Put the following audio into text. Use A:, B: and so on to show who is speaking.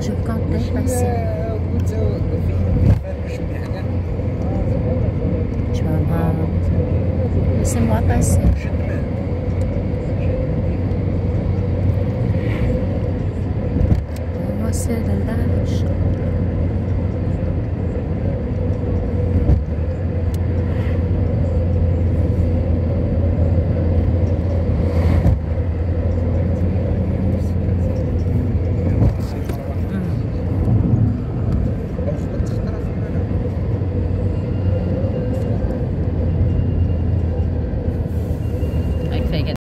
A: je comptais passer. Tu vas pas. Laissez-moi passer. Você é